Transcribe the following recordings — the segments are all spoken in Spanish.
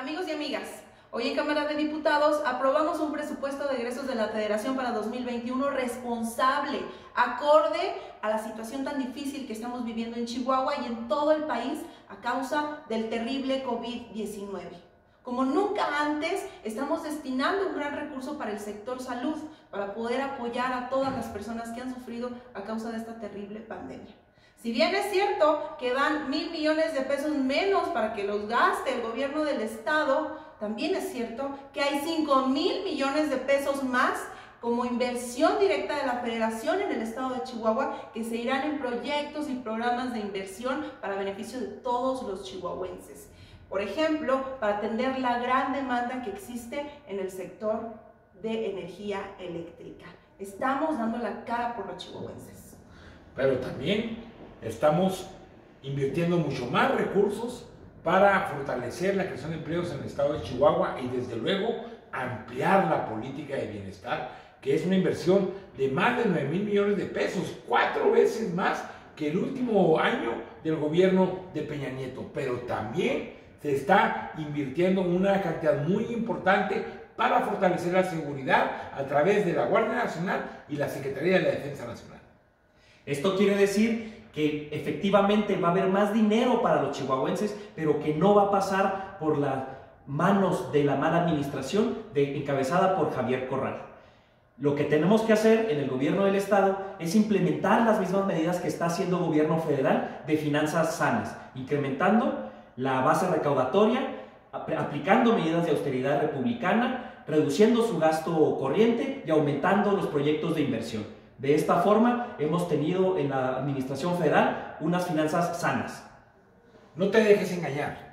Amigos y amigas, hoy en Cámara de Diputados aprobamos un presupuesto de egresos de la Federación para 2021 responsable, acorde a la situación tan difícil que estamos viviendo en Chihuahua y en todo el país a causa del terrible COVID-19. Como nunca antes, estamos destinando un gran recurso para el sector salud, para poder apoyar a todas las personas que han sufrido a causa de esta terrible pandemia. Si bien es cierto que dan mil millones de pesos menos para que los gaste el gobierno del estado, también es cierto que hay 5 mil millones de pesos más como inversión directa de la federación en el estado de Chihuahua que se irán en proyectos y programas de inversión para beneficio de todos los chihuahuenses. Por ejemplo, para atender la gran demanda que existe en el sector de energía eléctrica. Estamos dando la cara por los chihuahuenses. Pero también estamos invirtiendo mucho más recursos para fortalecer la creación de empleos en el estado de Chihuahua y desde luego ampliar la política de bienestar, que es una inversión de más de 9 mil millones de pesos, cuatro veces más que el último año del gobierno de Peña Nieto. Pero también se está invirtiendo una cantidad muy importante para fortalecer la seguridad a través de la Guardia Nacional y la Secretaría de la Defensa Nacional. Esto quiere decir que efectivamente va a haber más dinero para los chihuahuenses, pero que no va a pasar por las manos de la mala administración encabezada por Javier Corral. Lo que tenemos que hacer en el gobierno del estado es implementar las mismas medidas que está haciendo el gobierno federal de finanzas sanas, incrementando la base recaudatoria, aplicando medidas de austeridad republicana, reduciendo su gasto corriente y aumentando los proyectos de inversión. De esta forma hemos tenido en la Administración Federal unas finanzas sanas. No te dejes engañar.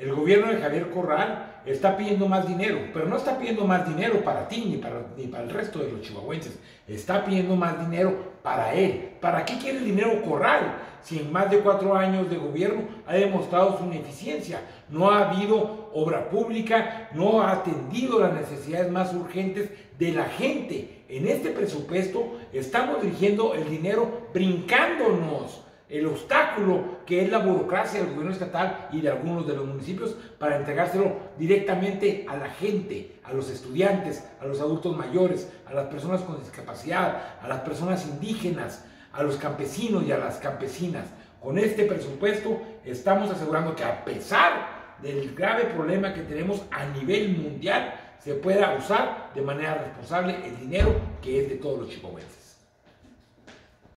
El gobierno de Javier Corral está pidiendo más dinero, pero no está pidiendo más dinero para ti ni para, ni para el resto de los chihuahuenses. Está pidiendo más dinero para él. ¿Para qué quiere el dinero Corral? Si en más de cuatro años de gobierno ha demostrado su ineficiencia, no ha habido obra pública, no ha atendido las necesidades más urgentes de la gente. En este presupuesto estamos dirigiendo el dinero brincándonos el obstáculo que es la burocracia del gobierno estatal y de algunos de los municipios para entregárselo directamente a la gente, a los estudiantes, a los adultos mayores, a las personas con discapacidad, a las personas indígenas, a los campesinos y a las campesinas. Con este presupuesto estamos asegurando que a pesar del grave problema que tenemos a nivel mundial, se pueda usar de manera responsable el dinero que es de todos los chihuahuenses.